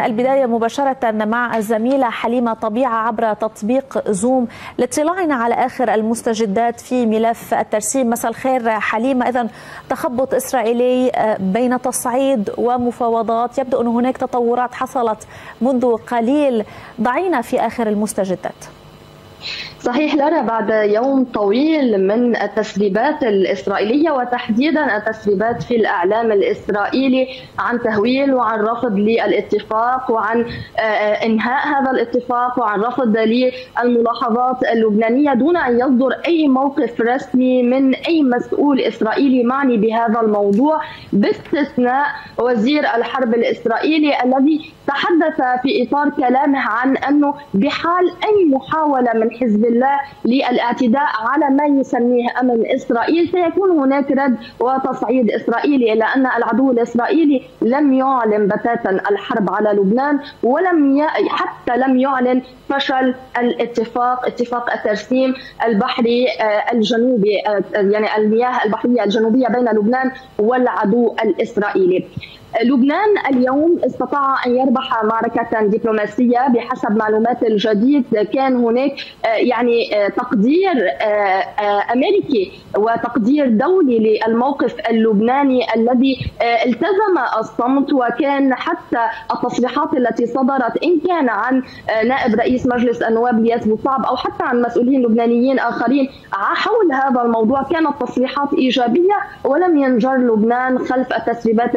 البداية مباشرة مع الزميلة حليمة طبيعة عبر تطبيق زوم لاطلاعنا على آخر المستجدات في ملف الترسيم. مساء الخير حليمة. إذا تخبط إسرائيلي بين تصعيد ومفاوضات. يبدو أن هناك تطورات حصلت منذ قليل. ضعينا في آخر المستجدات. صحيح لارا بعد يوم طويل من التسريبات الإسرائيلية وتحديدا التسريبات في الإعلام الإسرائيلي عن تهويل وعن رفض للاتفاق وعن إنهاء هذا الاتفاق وعن رفض للملاحظات اللبنانية دون أن يصدر أي موقف رسمي من أي مسؤول إسرائيلي معني بهذا الموضوع باستثناء وزير الحرب الإسرائيلي الذي تحدث في إطار كلامه عن أنه بحال أي محاولة من حزب الله للاعتداء على ما يسميه أمن إسرائيل. سيكون هناك رد وتصعيد إسرائيلي الا أن العدو الإسرائيلي لم يعلن بتاتا الحرب على لبنان ولم ي... حتى لم يعلن فشل الاتفاق اتفاق الترسيم البحري الجنوبي يعني المياه البحرية الجنوبية بين لبنان والعدو الإسرائيلي. لبنان اليوم استطاع أن يربح معركة دبلوماسية بحسب معلومات الجديد. كان هناك يعني تقدير أمريكي وتقدير دولي للموقف اللبناني الذي التزم الصمت وكان حتى التصريحات التي صدرت إن كان عن نائب رئيس مجلس النواب الياس بوصعب أو حتى عن مسؤولين لبنانيين آخرين حول هذا الموضوع. كانت تصريحات إيجابية ولم ينجر لبنان خلف التسريبات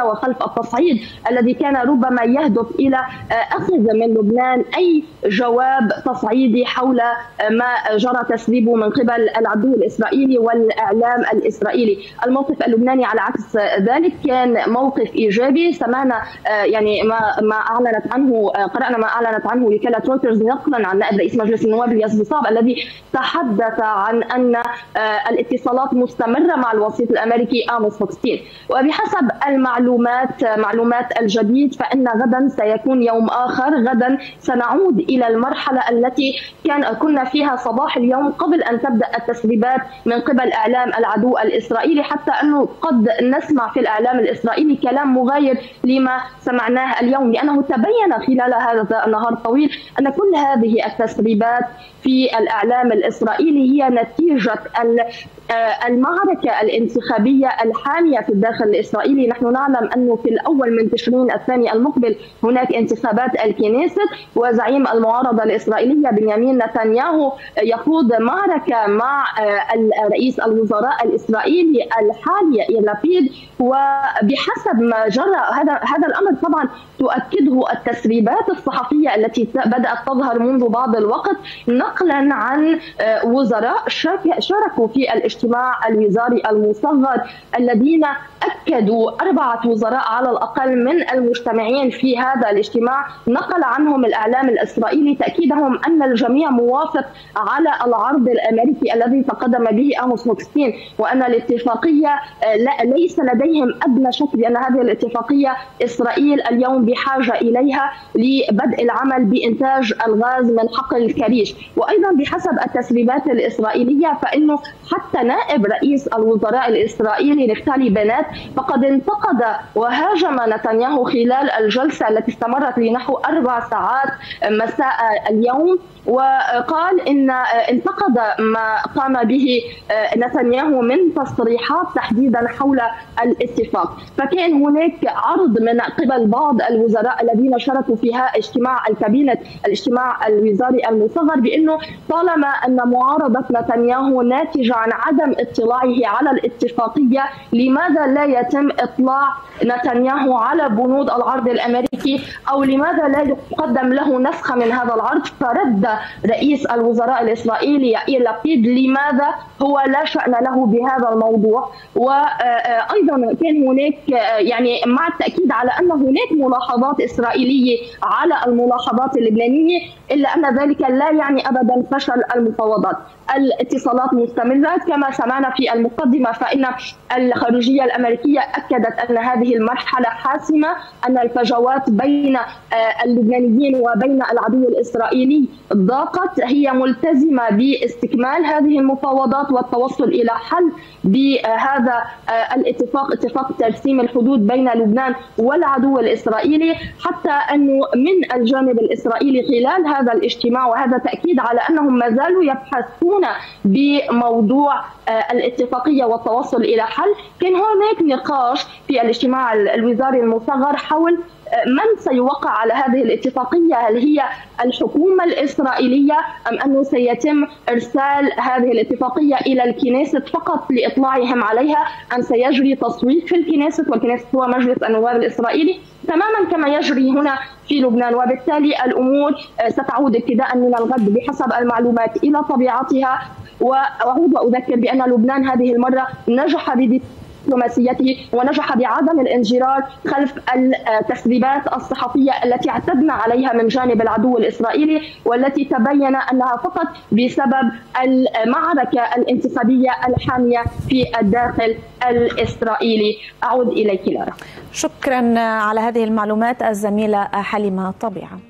الاسرائيليه وخلف التصعيد الذي كان ربما يهدف إلى أخذ من لبنان أي جواب تصعيدي حول ما جرى تسريبه من قبل العدو الإسرائيلي والإعلام الإسرائيلي، الموقف اللبناني على عكس ذلك كان موقف إيجابي. سمعنا يعني ما ما أعلنت عنه قرأنا ما أعلنت عنه وكالة رويترز نقلا عن نائب رئيس مجلس النواب الياس بو صعب الذي تحدث عن أن الاتصالات مستمرة مع الوسيط الأمريكي اموس هوكستين وبحسب المعلومات معلومات الجديد فإن غدا سيكون يوم آخر. غدا سنعود إلى المرحلة التي كان كنا فيها صباح اليوم قبل أن تبدأ التسريبات من قبل إعلام العدو الإسرائيلي حتى أنه قد نسمع في الإعلام الإسرائيلي كلام مغاير لما سمعناه اليوم لأنه تبين خلال هذا النهار الطويل أن كل هذه التسريبات في الإعلام الإسرائيلي هي نتيجة المعركة الانتخابية الحامية في الداخل الإسرائيلي نحن نعلم أنه في الأول من تشرين الثاني المقبل هناك انتخابات الكنيست وزعيم المعارضة الإسرائيلية بنيامين نتنياهو يخوض معركة مع رئيس الوزراء الإسرائيلي الحالي لابيد وبحسب ما جرى هذا هذا الأمر طبعا تؤكده التسريبات الصحفية التي بدأت تظهر منذ بعض الوقت نقلا عن وزراء شاركوا في الاجتماع الوزاري المصغر الذين أكدوا أربعة وزراء على الأقل من المجتمعين في هذا الاجتماع. نقل عنهم الإعلام الإسرائيلي تأكيدهم أن الجميع موافق على العرض الأمريكي الذي تقدم به اموس موكستين وأن الاتفاقية ليس لديهم أدنى شك بأن هذه الاتفاقية إسرائيل اليوم بحاجة إليها لبدء العمل بإنتاج الغاز من حقل الكريش. وأيضا بحسب التسريبات الإسرائيلية فإنه حتى نائب رئيس الوزراء الإسرائيلي نفتالي بنات فقد انتقد وهاجم نتنياهو خلال الجلسة التي استمرت لنحو أربع ساعات مساء اليوم. وقال إن انتقد ما قام به نتنياهو من تصريحات تحديدا حول الاتفاق. فكان هناك عرض من قبل بعض الوزراء الذين شاركوا فيها اجتماع الكابينت الاجتماع الوزاري المصغر بأنه طالما أن معارضة نتنياهو ناتجة عن عدم اطلاعه على الاتفاقية لماذا لا يتم إطلاع نتنياهو على بنود العرض الامريكي أو لماذا لا يقدم له نسخه من هذا العرض؟ فرد رئيس الوزراء الإسرائيلي يائير لابيد لماذا هو لا شأن له بهذا الموضوع؟ وأيضا كان هناك يعني مع التأكيد على أن هناك ملاحظات إسرائيلية على الملاحظات اللبنانية إلا أن ذلك لا يعني ابدا فشل المفاوضات. الاتصالات مستمرة. كما سمعنا في المقدمة فإن الخارجية الأمريكية أكدت أن هذه المرحلة حاسمة أن الفجوات بين اللبنانيين وبين العدو الإسرائيلي ضاقت. هي ملتزمة باستكمال هذه المفاوضات والتوصل إلى حل بهذا الاتفاق اتفاق ترسيم الحدود بين لبنان والعدو الإسرائيلي. حتى أنه من الجانب الإسرائيلي خلال هذا الاجتماع وهذا تأكيد على أنهم ما زالوا يبحثون بموضوع الاتفاقية والتوصل إلى حل. كان هناك نقاش في الاجتماع الوزاري المصغر حول من سيوقع على هذه الاتفاقية؟ هل هي الحكومة الإسرائيلية أم أنه سيتم إرسال هذه الاتفاقية إلى الكنيست فقط لإطلاعهم عليها؟ أم سيجري تصويت في الكنيست والكنيست هو مجلس النواب الإسرائيلي تماما كما يجري هنا في لبنان وبالتالي الأمور ستعود ابتداء من الغد بحسب المعلومات إلى طبيعتها وأعود وأذكر بأن لبنان هذه المرة نجح دبلوماسيته ونجح بعدم الانجرار خلف التسريبات الصحفية التي اعتدنا عليها من جانب العدو الإسرائيلي والتي تبين أنها فقط بسبب المعركة الانتخابية الحامية في الداخل الإسرائيلي. أعود إليك لارا. شكرا على هذه المعلومات الزميلة حليمة طبيعة.